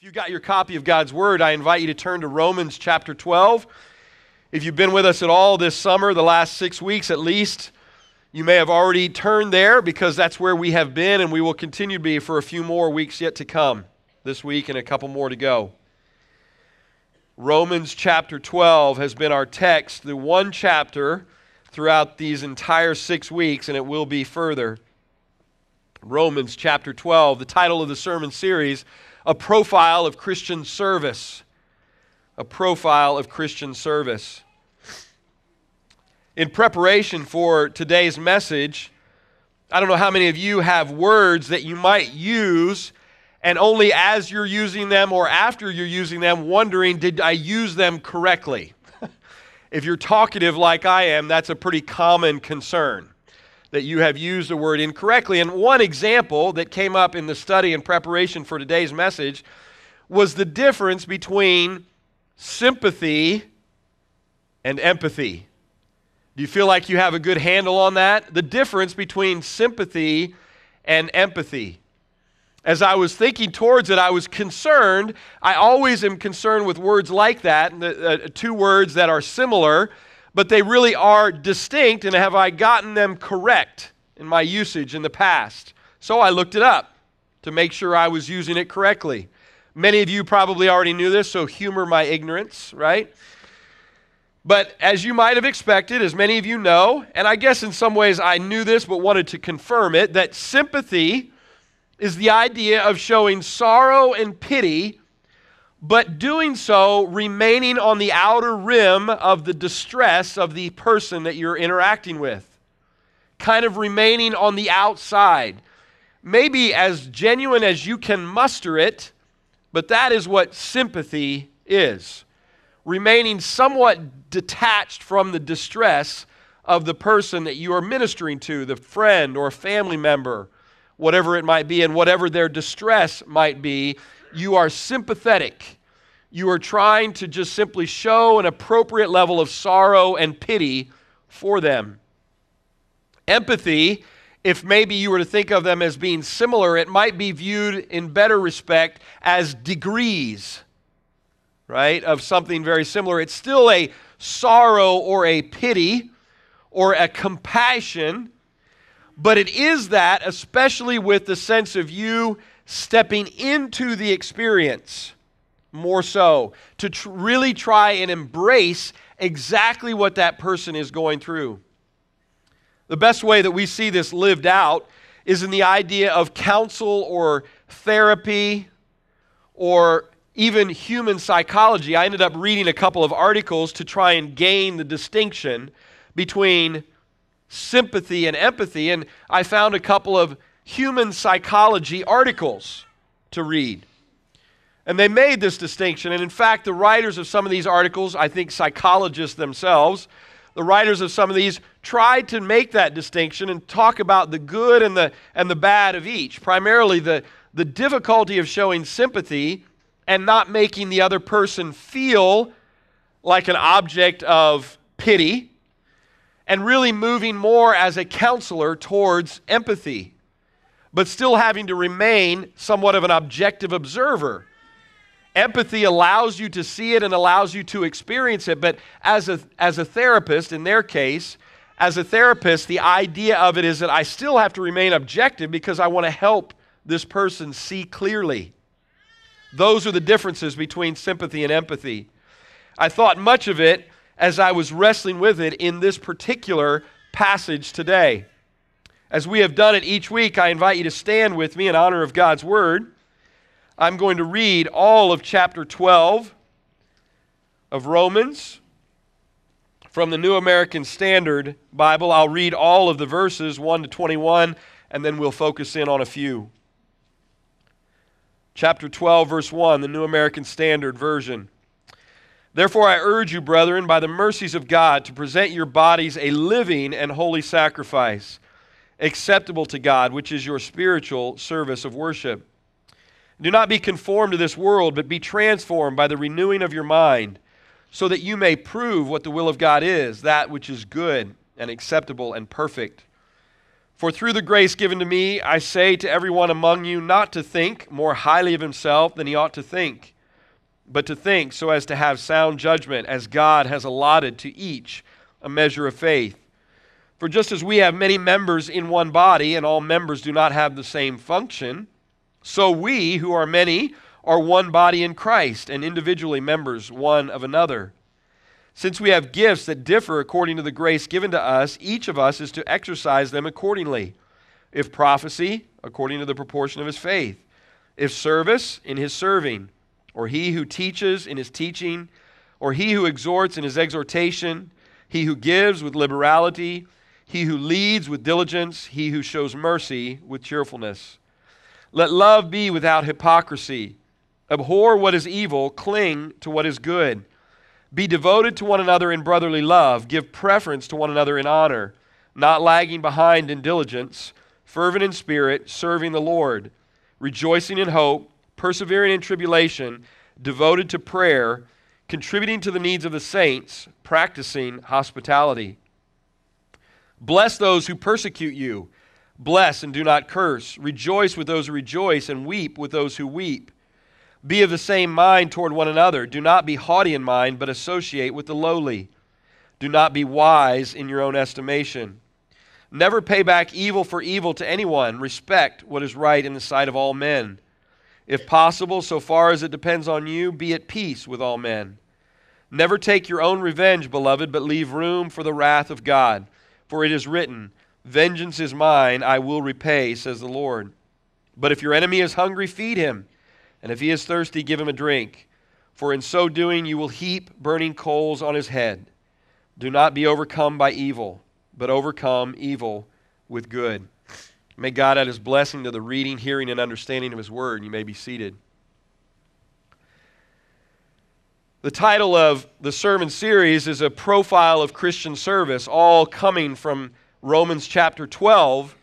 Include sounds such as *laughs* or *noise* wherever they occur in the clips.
If you got your copy of God's Word, I invite you to turn to Romans chapter 12. If you've been with us at all this summer, the last six weeks at least, you may have already turned there because that's where we have been and we will continue to be for a few more weeks yet to come, this week and a couple more to go. Romans chapter 12 has been our text, the one chapter throughout these entire six weeks, and it will be further. Romans chapter 12, the title of the sermon series a profile of Christian service. A profile of Christian service. In preparation for today's message, I don't know how many of you have words that you might use, and only as you're using them or after you're using them, wondering, did I use them correctly? *laughs* if you're talkative like I am, that's a pretty common concern that you have used the word incorrectly. And one example that came up in the study in preparation for today's message was the difference between sympathy and empathy. Do you feel like you have a good handle on that? The difference between sympathy and empathy. As I was thinking towards it, I was concerned. I always am concerned with words like that, uh, two words that are similar but they really are distinct, and have I gotten them correct in my usage in the past? So I looked it up to make sure I was using it correctly. Many of you probably already knew this, so humor my ignorance, right? But as you might have expected, as many of you know, and I guess in some ways I knew this but wanted to confirm it, that sympathy is the idea of showing sorrow and pity but doing so remaining on the outer rim of the distress of the person that you're interacting with. Kind of remaining on the outside. Maybe as genuine as you can muster it, but that is what sympathy is. Remaining somewhat detached from the distress of the person that you are ministering to, the friend or family member, whatever it might be, and whatever their distress might be you are sympathetic. You are trying to just simply show an appropriate level of sorrow and pity for them. Empathy, if maybe you were to think of them as being similar, it might be viewed in better respect as degrees, right, of something very similar. It's still a sorrow or a pity or a compassion, but it is that, especially with the sense of you stepping into the experience more so, to tr- really try and embrace exactly what that person is going through. The best way that we see this lived out is in the idea of counsel or therapy or even human psychology. I ended up reading a couple of articles to try and gain the distinction between sympathy and empathy, and I found a couple of human psychology articles to read. And they made this distinction. And in fact, the writers of some of these articles, I think psychologists themselves, the writers of some of these tried to make that distinction and talk about the good and the, and the bad of each. Primarily, the, the difficulty of showing sympathy and not making the other person feel like an object of pity and really moving more as a counselor towards empathy, but still having to remain somewhat of an objective observer. Empathy allows you to see it and allows you to experience it, but as a, as a therapist, in their case, as a therapist, the idea of it is that I still have to remain objective because I want to help this person see clearly. Those are the differences between sympathy and empathy. I thought much of it as I was wrestling with it in this particular passage today. As we have done it each week, I invite you to stand with me in honor of God's Word. I'm going to read all of chapter 12 of Romans from the New American Standard Bible. I'll read all of the verses 1 to 21, and then we'll focus in on a few. Chapter 12, verse 1, the New American Standard Version. Therefore, I urge you, brethren, by the mercies of God, to present your bodies a living and holy sacrifice, acceptable to God, which is your spiritual service of worship. Do not be conformed to this world, but be transformed by the renewing of your mind, so that you may prove what the will of God is, that which is good and acceptable and perfect. For through the grace given to me, I say to everyone among you not to think more highly of himself than he ought to think, but to think so as to have sound judgment, as God has allotted to each a measure of faith. For just as we have many members in one body, and all members do not have the same function, so we, who are many, are one body in Christ, and individually members one of another. Since we have gifts that differ according to the grace given to us, each of us is to exercise them accordingly. If prophecy, according to the proportion of his faith. If service, in his serving. Or he who teaches, in his teaching. Or he who exhorts, in his exhortation. He who gives with liberality. He who leads with diligence. He who shows mercy with cheerfulness. Let love be without hypocrisy. Abhor what is evil, cling to what is good. Be devoted to one another in brotherly love. Give preference to one another in honor, not lagging behind in diligence, fervent in spirit, serving the Lord, rejoicing in hope, persevering in tribulation, devoted to prayer, contributing to the needs of the saints, practicing hospitality. Bless those who persecute you. Bless and do not curse. Rejoice with those who rejoice, and weep with those who weep. Be of the same mind toward one another. Do not be haughty in mind, but associate with the lowly. Do not be wise in your own estimation. Never pay back evil for evil to anyone. Respect what is right in the sight of all men. If possible, so far as it depends on you, be at peace with all men. Never take your own revenge, beloved, but leave room for the wrath of God. For it is written, Vengeance is mine, I will repay, says the Lord. But if your enemy is hungry, feed him. And if he is thirsty, give him a drink. For in so doing, you will heap burning coals on his head. Do not be overcome by evil, but overcome evil with good. May God add his blessing to the reading, hearing, and understanding of his word. You may be seated. The title of the sermon series is a profile of Christian service, all coming from Romans chapter 12.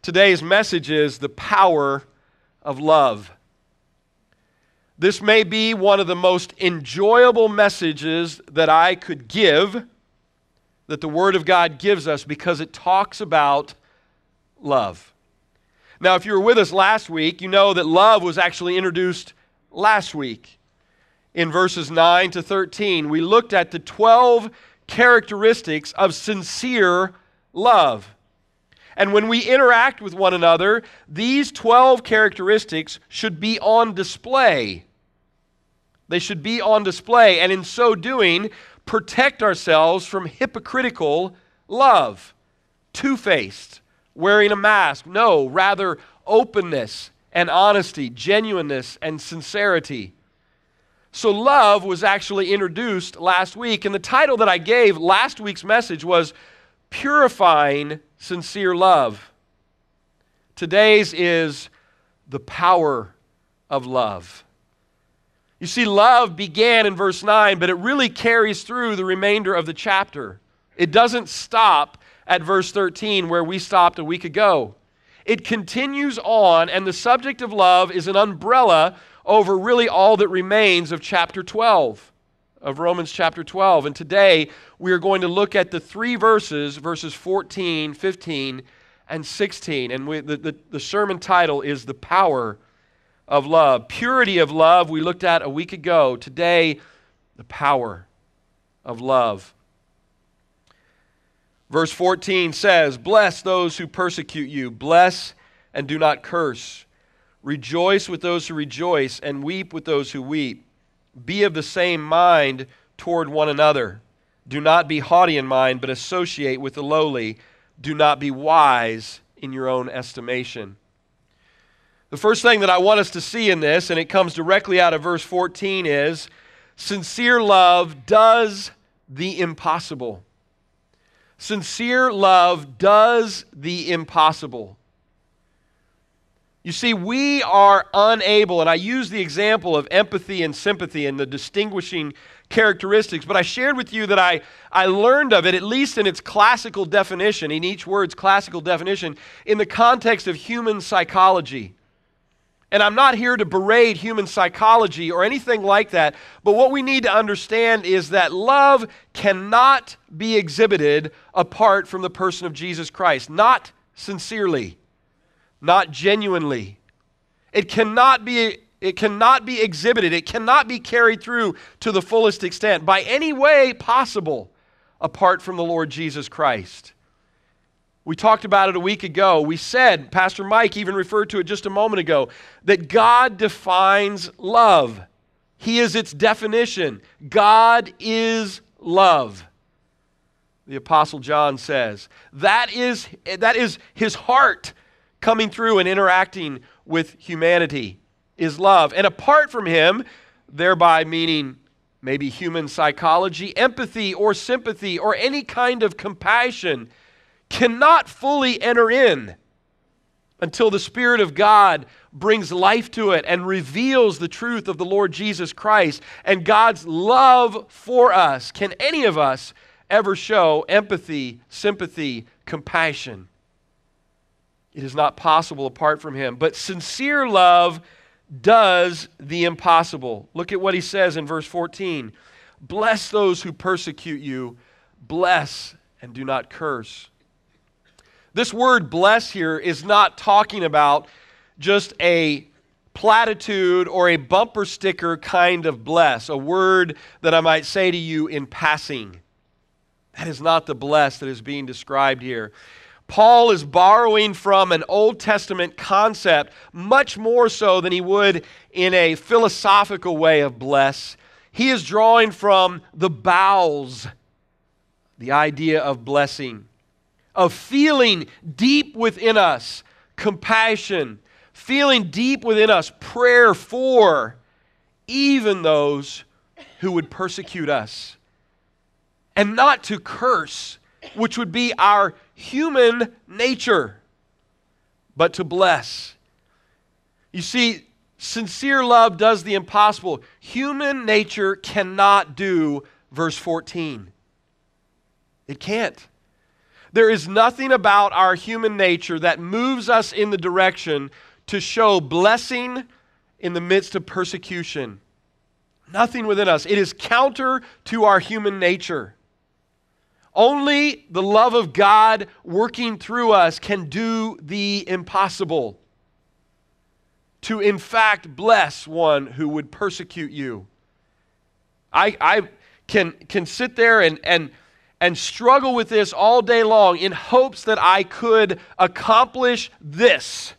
Today's message is the power of love. This may be one of the most enjoyable messages that I could give, that the Word of God gives us, because it talks about love. Now, if you were with us last week, you know that love was actually introduced last week. In verses 9 to 13, we looked at the 12 characteristics of sincere love. And when we interact with one another, these 12 characteristics should be on display they should be on display, and in so doing, protect ourselves from hypocritical love, two faced, wearing a mask. No, rather, openness and honesty, genuineness and sincerity. So, love was actually introduced last week, and the title that I gave last week's message was Purifying Sincere Love. Today's is the power of love. You see, love began in verse 9, but it really carries through the remainder of the chapter. It doesn't stop at verse 13 where we stopped a week ago. It continues on, and the subject of love is an umbrella over really all that remains of chapter 12, of Romans chapter 12. And today we are going to look at the three verses, verses 14, 15, and 16. And we, the, the, the sermon title is The Power of love. Purity of love, we looked at a week ago. Today, the power of love. Verse 14 says, Bless those who persecute you, bless and do not curse. Rejoice with those who rejoice, and weep with those who weep. Be of the same mind toward one another. Do not be haughty in mind, but associate with the lowly. Do not be wise in your own estimation. The first thing that I want us to see in this, and it comes directly out of verse 14, is sincere love does the impossible. Sincere love does the impossible. You see, we are unable, and I use the example of empathy and sympathy and the distinguishing characteristics, but I shared with you that I, I learned of it, at least in its classical definition, in each word's classical definition, in the context of human psychology. And I'm not here to berate human psychology or anything like that, but what we need to understand is that love cannot be exhibited apart from the person of Jesus Christ. Not sincerely, not genuinely. It cannot be it cannot be exhibited. It cannot be carried through to the fullest extent by any way possible apart from the Lord Jesus Christ. We talked about it a week ago. We said, Pastor Mike even referred to it just a moment ago, that God defines love. He is its definition. God is love. The Apostle John says. That is, that is his heart coming through and interacting with humanity, is love. And apart from him, thereby meaning maybe human psychology, empathy, or sympathy, or any kind of compassion cannot fully enter in until the Spirit of God brings life to it and reveals the truth of the Lord Jesus Christ and God's love for us. Can any of us ever show empathy, sympathy, compassion? It is not possible apart from Him. But sincere love does the impossible. Look at what He says in verse 14 Bless those who persecute you, bless and do not curse. This word bless here is not talking about just a platitude or a bumper sticker kind of bless, a word that I might say to you in passing. That is not the bless that is being described here. Paul is borrowing from an Old Testament concept much more so than he would in a philosophical way of bless. He is drawing from the bowels, the idea of blessing of feeling deep within us compassion, feeling deep within us prayer for even those who would persecute us. And not to curse, which would be our human nature, but to bless. You see, sincere love does the impossible. Human nature cannot do verse 14. It can't. There is nothing about our human nature that moves us in the direction to show blessing in the midst of persecution. Nothing within us. It is counter to our human nature. Only the love of God working through us can do the impossible. To, in fact, bless one who would persecute you. I, I can, can sit there and, and and struggle with this all day long in hopes that I could accomplish this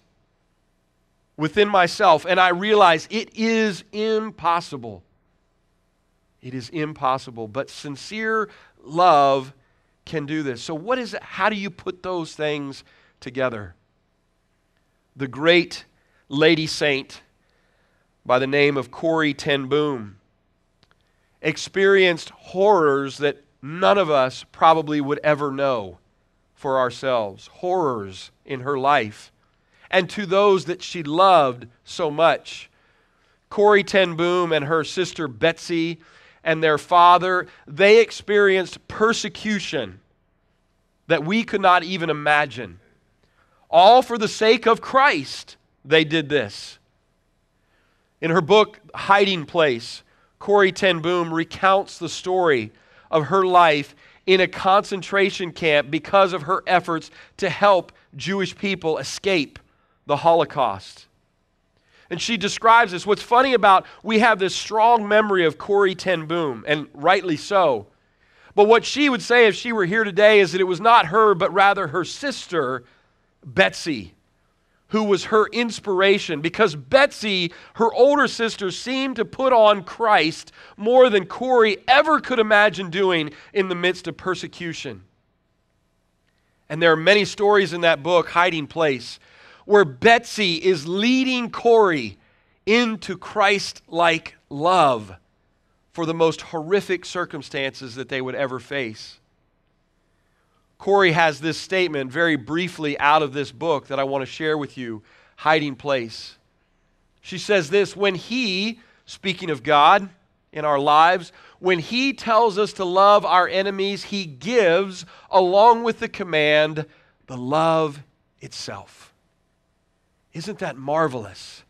within myself. And I realize it is impossible. It is impossible. But sincere love can do this. So, what is it? How do you put those things together? The great lady saint by the name of Corrie Ten Boom experienced horrors that none of us probably would ever know for ourselves, horrors in her life, and to those that she loved so much. Corrie Ten Boom and her sister Betsy and their father, they experienced persecution that we could not even imagine. All for the sake of Christ, they did this. In her book, Hiding Place, Corrie Ten Boom recounts the story of her life in a concentration camp because of her efforts to help Jewish people escape the Holocaust. And she describes this. What's funny about we have this strong memory of Corrie Ten Boom, and rightly so. But what she would say if she were here today is that it was not her, but rather her sister, Betsy, who was her inspiration because Betsy, her older sister, seemed to put on Christ more than Corrie ever could imagine doing in the midst of persecution. And there are many stories in that book, Hiding Place, where Betsy is leading Corrie into Christ like love for the most horrific circumstances that they would ever face. Corrie has this statement very briefly out of this book that I want to share with you Hiding Place. She says this when He, speaking of God in our lives, when He tells us to love our enemies, He gives, along with the command, the love itself. Isn't that marvelous?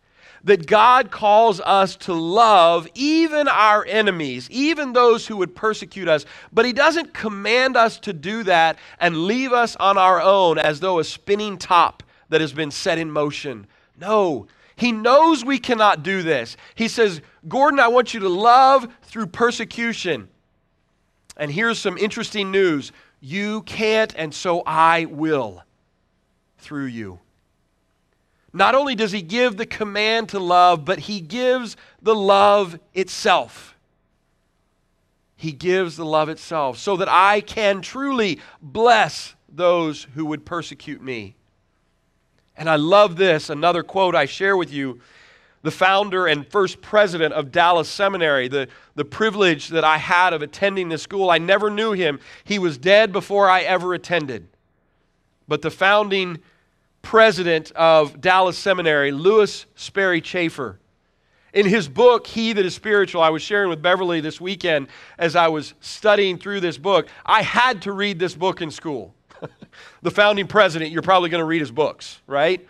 that God calls us to love even our enemies, even those who would persecute us. But He doesn't command us to do that and leave us on our own as though a spinning top that has been set in motion. No, He knows we cannot do this. He says, Gordon, I want you to love through persecution. And here's some interesting news you can't, and so I will through you. Not only does he give the command to love, but he gives the love itself. He gives the love itself so that I can truly bless those who would persecute me. And I love this, another quote I share with you. The founder and first president of Dallas Seminary, the, the privilege that I had of attending this school, I never knew him. He was dead before I ever attended. But the founding president of Dallas Seminary, Lewis Sperry Chafer. In his book, He That Is Spiritual, I was sharing with Beverly this weekend as I was studying through this book. I had to read this book in school. *laughs* the founding president, you're probably going to read his books, right?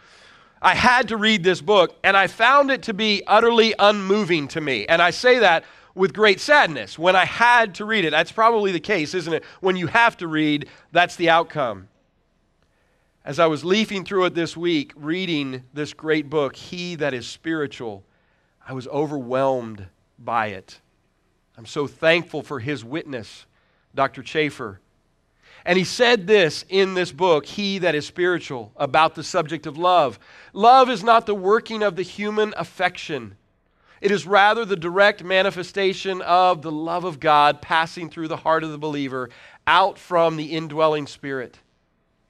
I had to read this book, and I found it to be utterly unmoving to me. And I say that with great sadness when I had to read it. That's probably the case, isn't it? When you have to read, that's the outcome as I was leafing through it this week, reading this great book, He That Is Spiritual, I was overwhelmed by it. I'm so thankful for his witness, Dr. Chafer. And he said this in this book, He That Is Spiritual, about the subject of love. Love is not the working of the human affection. It is rather the direct manifestation of the love of God passing through the heart of the believer out from the indwelling spirit.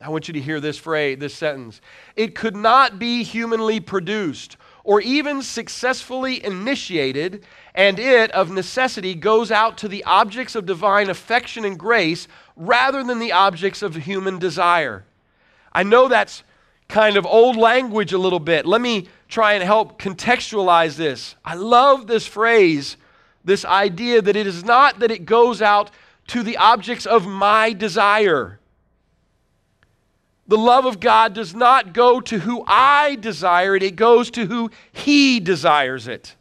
I want you to hear this phrase, this sentence. It could not be humanly produced or even successfully initiated, and it, of necessity, goes out to the objects of divine affection and grace rather than the objects of human desire. I know that's kind of old language a little bit. Let me try and help contextualize this. I love this phrase, this idea that it is not that it goes out to the objects of my desire the love of God does not go to who I desire it, it goes to who He desires it.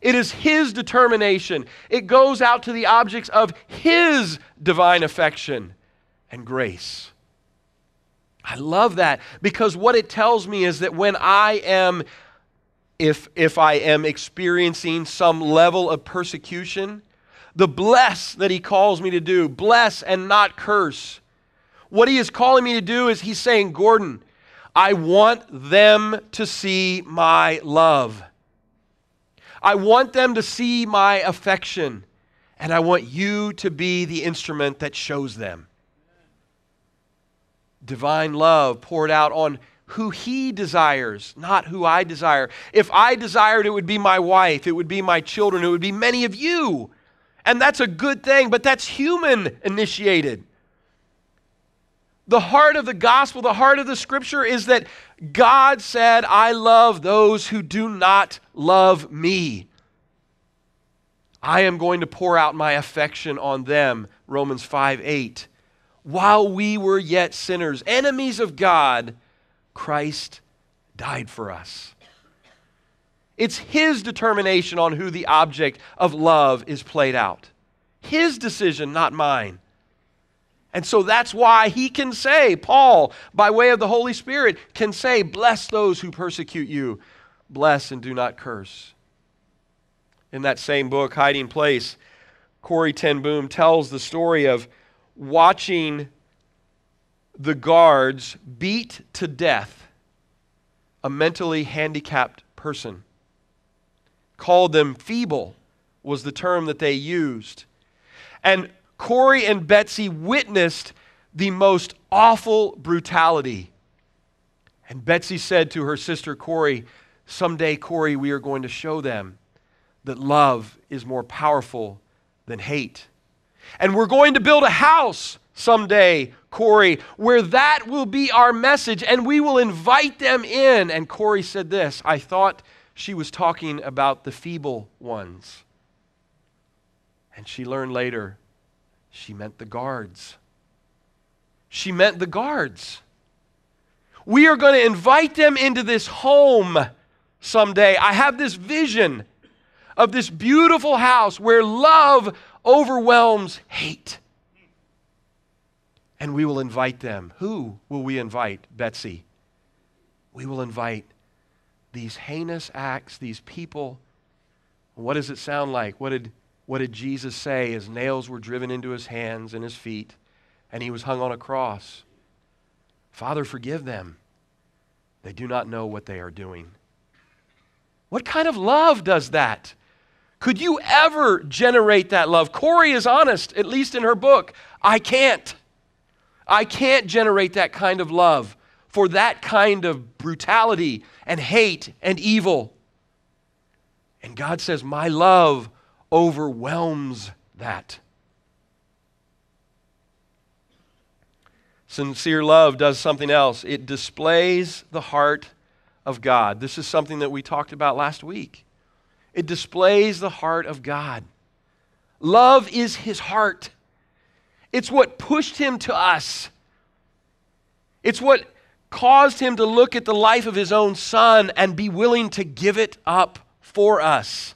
It is His determination. It goes out to the objects of His divine affection and grace. I love that because what it tells me is that when I am, if, if I am experiencing some level of persecution, the bless that He calls me to do, bless and not curse, what he is calling me to do is he's saying, Gordon, I want them to see my love. I want them to see my affection. And I want you to be the instrument that shows them. Divine love poured out on who he desires, not who I desire. If I desired, it would be my wife, it would be my children, it would be many of you. And that's a good thing, but that's human initiated. The heart of the gospel, the heart of the scripture is that God said, I love those who do not love me. I am going to pour out my affection on them. Romans 5 8. While we were yet sinners, enemies of God, Christ died for us. It's His determination on who the object of love is played out. His decision, not mine. And so that's why he can say, Paul, by way of the Holy Spirit, can say, Bless those who persecute you, bless and do not curse. In that same book, Hiding Place, Corrie ten Boom tells the story of watching the guards beat to death a mentally handicapped person. Called them feeble, was the term that they used. And Corrie and Betsy witnessed the most awful brutality. And Betsy said to her sister Corrie, Someday, Corrie, we are going to show them that love is more powerful than hate. And we're going to build a house someday, Corrie, where that will be our message and we will invite them in. And Corrie said this I thought she was talking about the feeble ones. And she learned later she meant the guards. She meant the guards. We are going to invite them into this home someday. I have this vision of this beautiful house where love overwhelms hate. And we will invite them. Who will we invite? Betsy. We will invite these heinous acts, these people. What does it sound like? What did, what did Jesus say as nails were driven into his hands and his feet and he was hung on a cross? Father, forgive them. They do not know what they are doing. What kind of love does that? Could you ever generate that love? Corrie is honest, at least in her book. I can't. I can't generate that kind of love for that kind of brutality and hate and evil. And God says, My love overwhelms that. Sincere love does something else. It displays the heart of God. This is something that we talked about last week. It displays the heart of God. Love is his heart. It's what pushed him to us. It's what caused him to look at the life of his own son and be willing to give it up for us.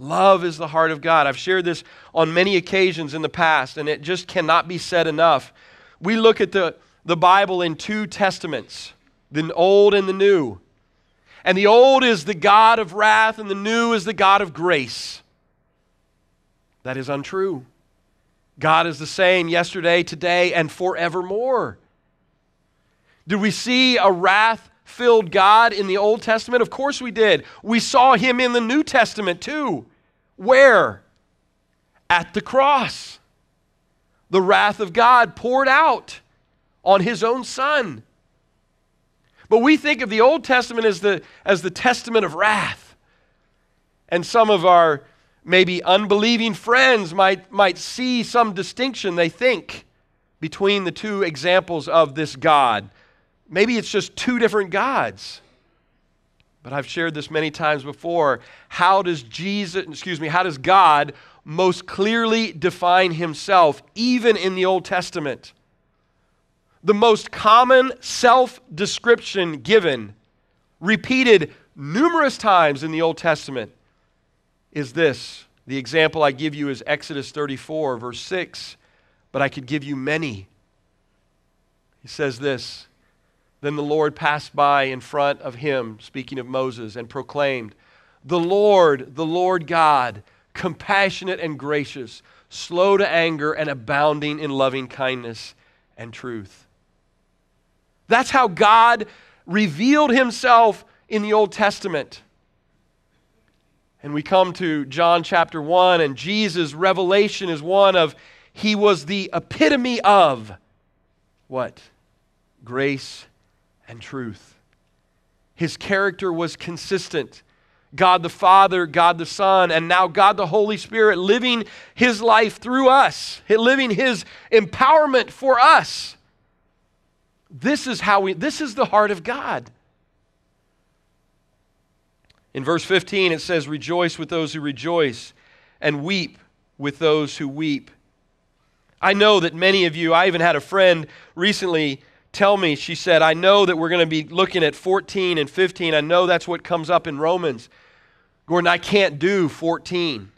Love is the heart of God. I've shared this on many occasions in the past, and it just cannot be said enough. We look at the, the Bible in two testaments the old and the new. And the old is the God of wrath, and the new is the God of grace. That is untrue. God is the same yesterday, today, and forevermore. Do we see a wrath filled God in the Old Testament? Of course we did. We saw him in the New Testament too. Where? At the cross. The wrath of God poured out on his own son. But we think of the Old Testament as the, as the testament of wrath. And some of our maybe unbelieving friends might, might see some distinction, they think, between the two examples of this God Maybe it's just two different gods. But I've shared this many times before. How does Jesus, excuse me, how does God most clearly define himself, even in the Old Testament? The most common self description given, repeated numerous times in the Old Testament, is this. The example I give you is Exodus 34, verse 6, but I could give you many. He says this then the Lord passed by in front of him, speaking of Moses, and proclaimed, The Lord, the Lord God, compassionate and gracious, slow to anger, and abounding in loving kindness and truth. That's how God revealed himself in the Old Testament. And we come to John chapter 1, and Jesus' revelation is one of he was the epitome of what? Grace and truth. His character was consistent. God the Father, God the Son, and now God the Holy Spirit living His life through us, living His empowerment for us. This is how we, this is the heart of God. In verse 15, it says, Rejoice with those who rejoice, and weep with those who weep. I know that many of you, I even had a friend recently tell me, she said, I know that we're going to be looking at 14 and 15. I know that's what comes up in Romans. Gordon, I can't do 14.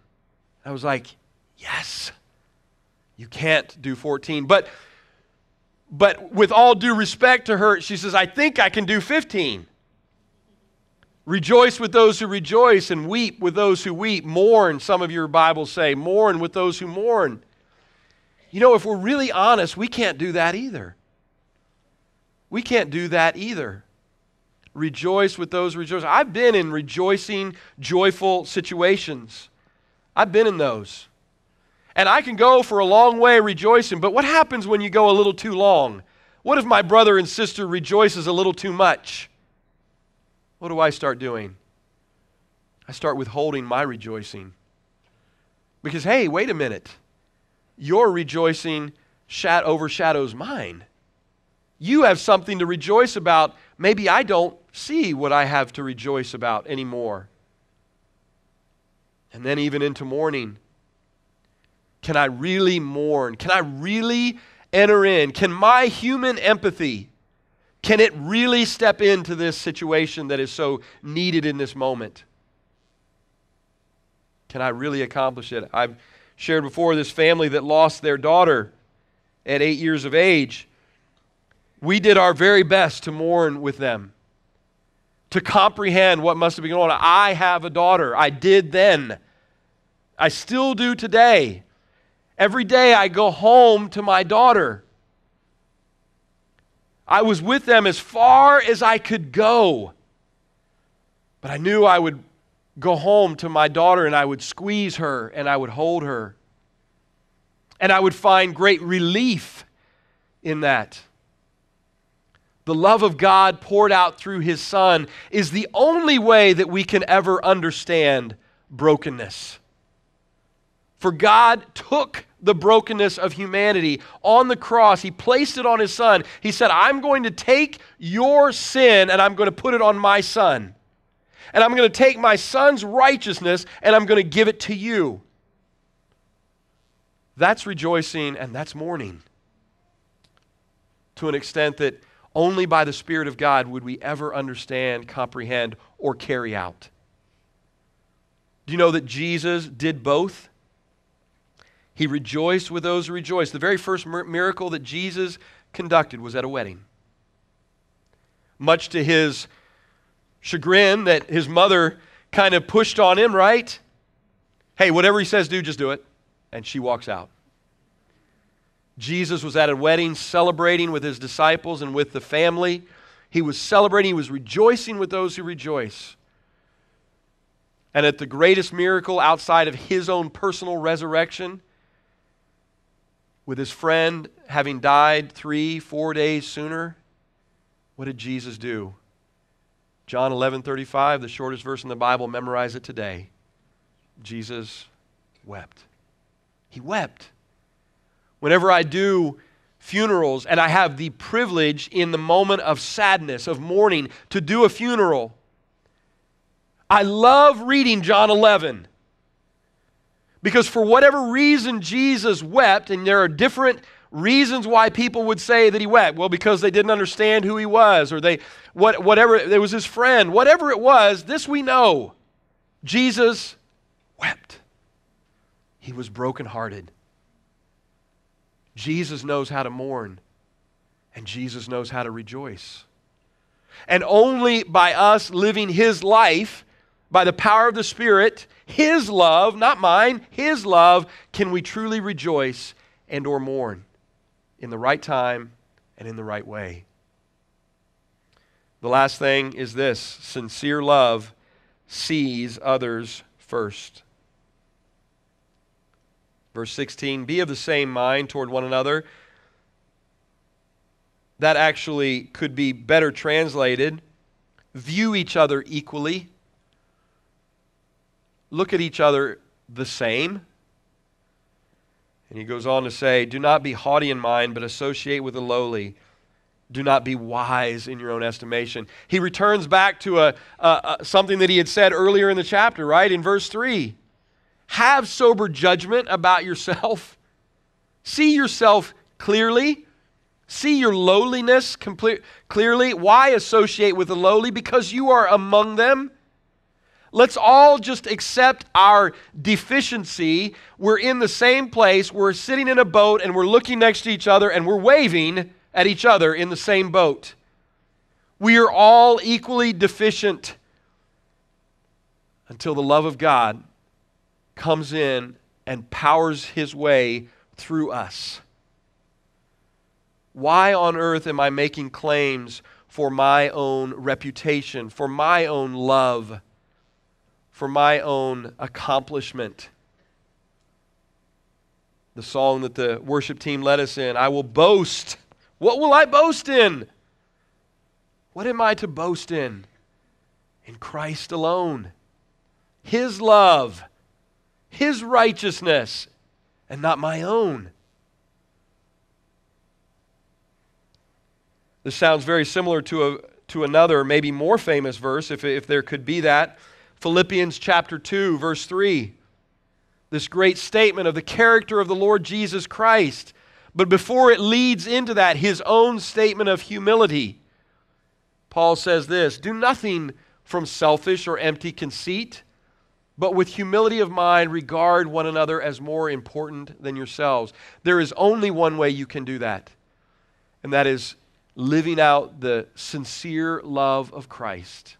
I was like, yes, you can't do 14. But, but with all due respect to her, she says, I think I can do 15. Rejoice with those who rejoice and weep with those who weep. Mourn, some of your Bibles say. Mourn with those who mourn. You know, if we're really honest, we can't do that either. We can't do that either. Rejoice with those rejoice. I've been in rejoicing, joyful situations. I've been in those. And I can go for a long way rejoicing, but what happens when you go a little too long? What if my brother and sister rejoices a little too much? What do I start doing? I start withholding my rejoicing. Because, hey, wait a minute. Your rejoicing overshadows mine. You have something to rejoice about. Maybe I don't see what I have to rejoice about anymore. And then, even into mourning, can I really mourn? Can I really enter in? Can my human empathy Can it really step into this situation that is so needed in this moment? Can I really accomplish it? I've shared before this family that lost their daughter at eight years of age. We did our very best to mourn with them, to comprehend what must have been going on. I have a daughter. I did then. I still do today. Every day I go home to my daughter. I was with them as far as I could go. But I knew I would go home to my daughter and I would squeeze her and I would hold her. And I would find great relief in that. The love of God poured out through His Son is the only way that we can ever understand brokenness. For God took the brokenness of humanity on the cross. He placed it on his son. He said, I'm going to take your sin and I'm going to put it on my son. And I'm going to take my son's righteousness and I'm going to give it to you. That's rejoicing and that's mourning. To an extent that only by the Spirit of God would we ever understand, comprehend, or carry out. Do you know that Jesus did both? He rejoiced with those who rejoiced. The very first miracle that Jesus conducted was at a wedding. Much to his chagrin, that his mother kind of pushed on him, right? Hey, whatever he says, do, just do it. And she walks out. Jesus was at a wedding celebrating with his disciples and with the family. He was celebrating, he was rejoicing with those who rejoice. And at the greatest miracle outside of his own personal resurrection, with his friend having died three, four days sooner, what did Jesus do? John 11 35, the shortest verse in the Bible, memorize it today. Jesus wept. He wept. Whenever I do funerals and I have the privilege in the moment of sadness, of mourning, to do a funeral, I love reading John 11 because for whatever reason Jesus wept, and there are different reasons why people would say that he wept. Well, because they didn't understand who he was, or they what, whatever it was his friend, whatever it was, this we know. Jesus wept. He was brokenhearted. Jesus knows how to mourn, and Jesus knows how to rejoice. And only by us living his life, by the power of the Spirit, his love, not mine, His love, can we truly rejoice and or mourn in the right time and in the right way. The last thing is this sincere love sees others first. Verse 16 Be of the same mind toward one another. That actually could be better translated. View each other equally look at each other the same. And he goes on to say, Do not be haughty in mind, but associate with the lowly. Do not be wise in your own estimation. He returns back to a, a, a, something that he had said earlier in the chapter, right? In verse 3. Have sober judgment about yourself. See yourself clearly. See your lowliness complete, clearly. Why associate with the lowly? Because you are among them. Let's all just accept our deficiency. We're in the same place, we're sitting in a boat, and we're looking next to each other, and we're waving at each other in the same boat. We are all equally deficient until the love of God comes in and powers his way through us. Why on earth am I making claims for my own reputation, for my own love? for my own accomplishment. The song that the worship team led us in I will boast. What will I boast in? What am I to boast in? In Christ alone. His love, His righteousness, and not my own. This sounds very similar to, a, to another, maybe more famous verse, if, if there could be that. Philippians chapter 2, verse 3. This great statement of the character of the Lord Jesus Christ. But before it leads into that, his own statement of humility. Paul says this Do nothing from selfish or empty conceit, but with humility of mind, regard one another as more important than yourselves. There is only one way you can do that, and that is living out the sincere love of Christ.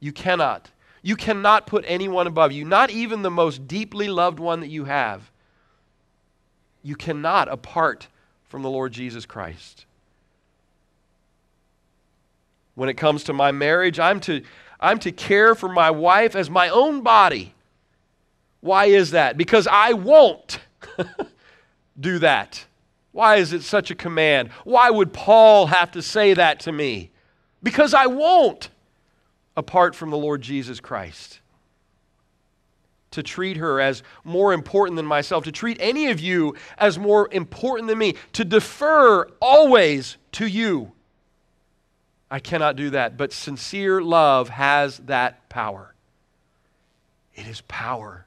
You cannot. You cannot put anyone above you, not even the most deeply loved one that you have. You cannot apart from the Lord Jesus Christ. When it comes to my marriage, I'm to, I'm to care for my wife as my own body. Why is that? Because I won't *laughs* do that. Why is it such a command? Why would Paul have to say that to me? Because I won't, apart from the Lord Jesus Christ. To treat her as more important than myself, to treat any of you as more important than me, to defer always to you. I cannot do that. But sincere love has that power. It is power.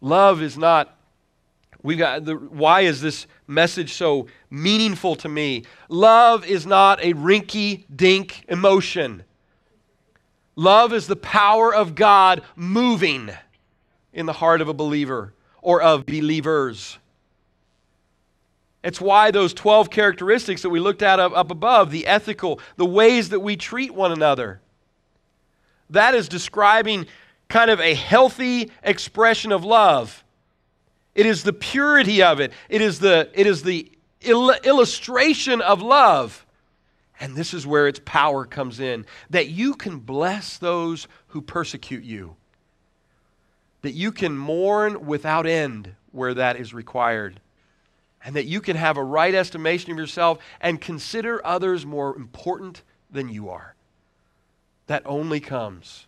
Love is not we got the, why is this message so meaningful to me? Love is not a rinky dink emotion. Love is the power of God moving in the heart of a believer or of believers. It's why those 12 characteristics that we looked at up, up above, the ethical, the ways that we treat one another, that is describing kind of a healthy expression of love. It is the purity of it. It is the, it is the il- illustration of love. And this is where its power comes in that you can bless those who persecute you, that you can mourn without end where that is required, and that you can have a right estimation of yourself and consider others more important than you are. That only comes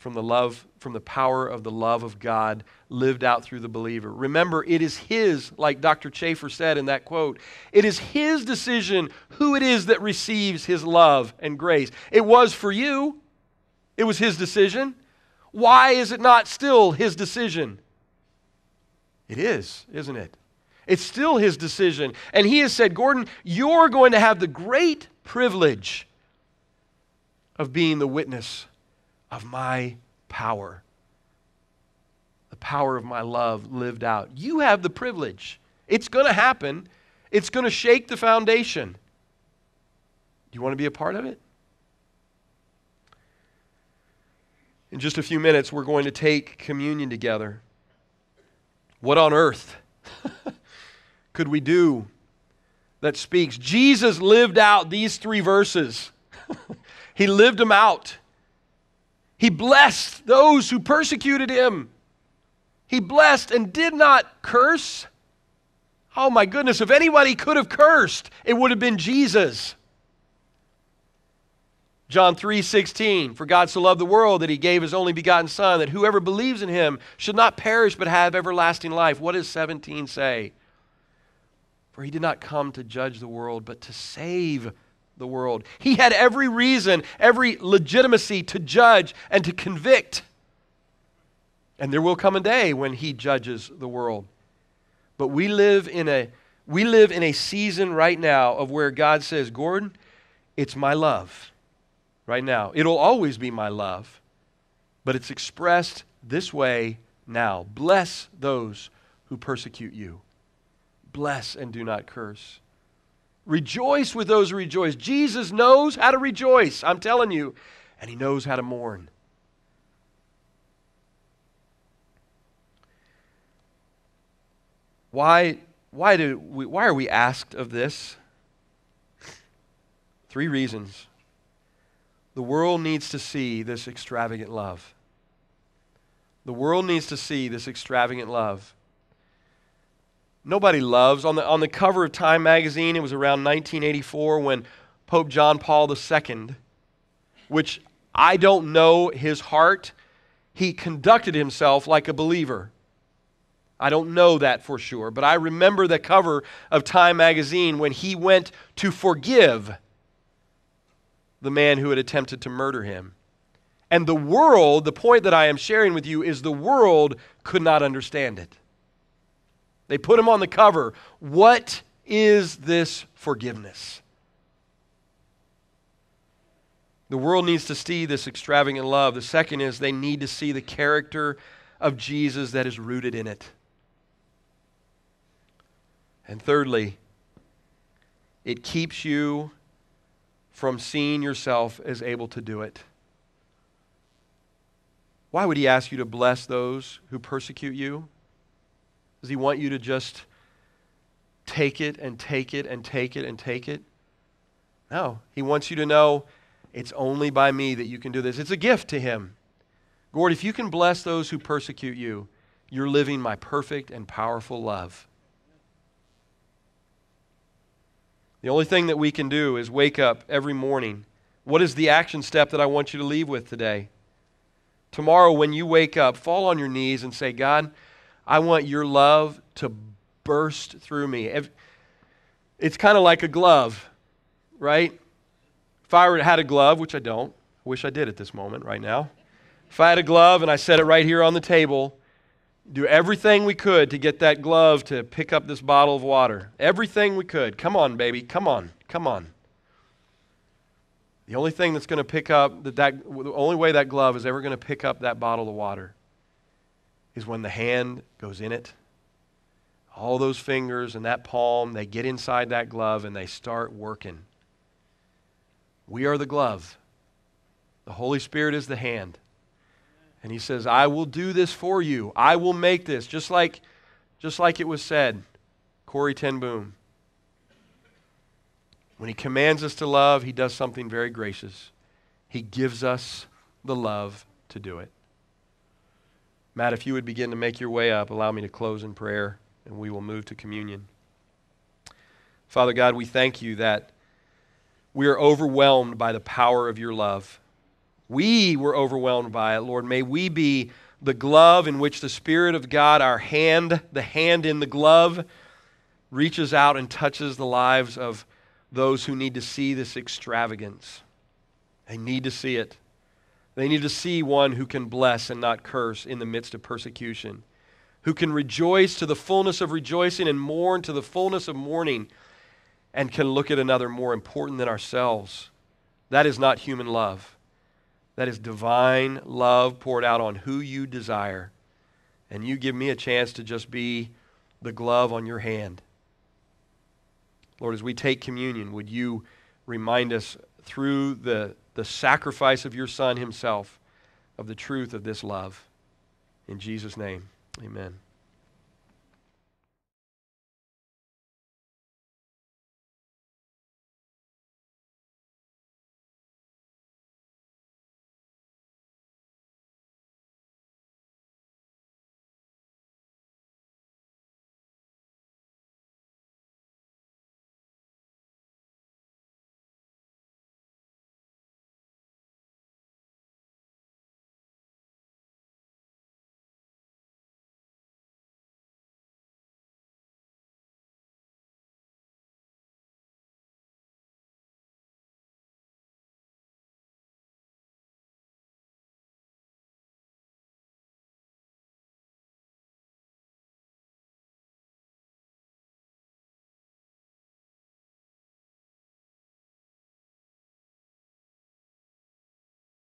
from the love, from the power of the love of God lived out through the believer. Remember, it is His, like Dr. Chafer said in that quote, it is His decision who it is that receives His love and grace. It was for you, it was His decision. Why is it not still His decision? It is, isn't it? It's still His decision. And He has said, Gordon, you're going to have the great privilege of being the witness of my power. The power of my love lived out. You have the privilege. It's going to happen, it's going to shake the foundation. Do you want to be a part of it? In just a few minutes, we're going to take communion together. What on earth *laughs* could we do that speaks? Jesus lived out these three verses, *laughs* he lived them out. He blessed those who persecuted him. He blessed and did not curse. Oh my goodness, if anybody could have cursed, it would have been Jesus. John 3:16 For God so loved the world that he gave his only begotten son that whoever believes in him should not perish but have everlasting life. What does 17 say? For he did not come to judge the world but to save the world. He had every reason, every legitimacy to judge and to convict. And there will come a day when he judges the world. But we live in a we live in a season right now of where God says, "Gordon, it's my love." Right now. It'll always be my love, but it's expressed this way now. Bless those who persecute you. Bless and do not curse. Rejoice with those who rejoice. Jesus knows how to rejoice, I'm telling you, and he knows how to mourn. Why, why, do we, why are we asked of this? Three reasons. The world needs to see this extravagant love. The world needs to see this extravagant love. Nobody loves. On the, on the cover of Time magazine, it was around 1984 when Pope John Paul II, which I don't know his heart, he conducted himself like a believer. I don't know that for sure, but I remember the cover of Time magazine when he went to forgive the man who had attempted to murder him. And the world, the point that I am sharing with you is the world could not understand it. They put him on the cover. What is this forgiveness? The world needs to see this extravagant love. The second is they need to see the character of Jesus that is rooted in it. And thirdly, it keeps you from seeing yourself as able to do it. Why would he ask you to bless those who persecute you? Does he want you to just take it and take it and take it and take it? No. He wants you to know it's only by me that you can do this. It's a gift to him. Gord, if you can bless those who persecute you, you're living my perfect and powerful love. The only thing that we can do is wake up every morning. What is the action step that I want you to leave with today? Tomorrow, when you wake up, fall on your knees and say, God, I want your love to burst through me. It's kind of like a glove, right? If I had a glove, which I don't, I wish I did at this moment right now. If I had a glove and I set it right here on the table, do everything we could to get that glove to pick up this bottle of water. Everything we could. Come on, baby. Come on. Come on. The only thing that's going to pick up that, that the only way that glove is ever going to pick up that bottle of water is when the hand goes in it. All those fingers and that palm, they get inside that glove and they start working. We are the glove. The Holy Spirit is the hand. And he says, I will do this for you. I will make this. Just like, just like it was said, Corrie ten Boom. When he commands us to love, he does something very gracious. He gives us the love to do it. Matt, if you would begin to make your way up, allow me to close in prayer, and we will move to communion. Father God, we thank you that we are overwhelmed by the power of your love. We were overwhelmed by it, Lord. May we be the glove in which the Spirit of God, our hand, the hand in the glove, reaches out and touches the lives of those who need to see this extravagance. They need to see it. They need to see one who can bless and not curse in the midst of persecution, who can rejoice to the fullness of rejoicing and mourn to the fullness of mourning, and can look at another more important than ourselves. That is not human love. That is divine love poured out on who you desire. And you give me a chance to just be the glove on your hand. Lord, as we take communion, would you remind us through the, the sacrifice of your Son himself of the truth of this love? In Jesus' name, amen.